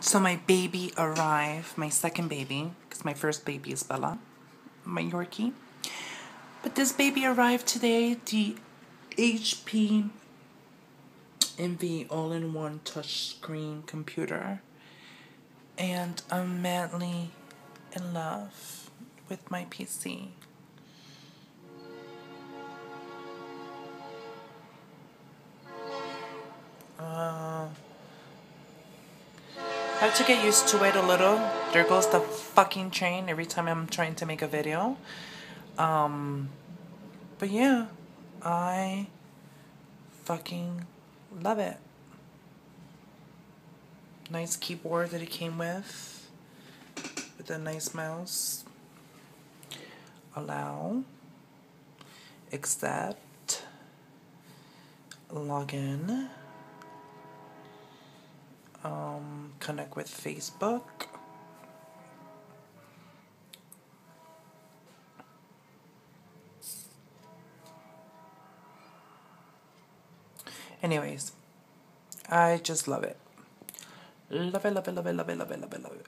So my baby arrived, my second baby, because my first baby is Bella, my Yorkie. But this baby arrived today, the HP Envy all-in-one touchscreen computer. And I'm madly in love with my PC. Have to get used to it a little. There goes the fucking train every time I'm trying to make a video. Um, but yeah, I fucking love it. Nice keyboard that it came with, with a nice mouse. Allow, accept, login, connect with Facebook. Anyways, I just love it. Love it, love it, love it, love it, love it, love it, love it.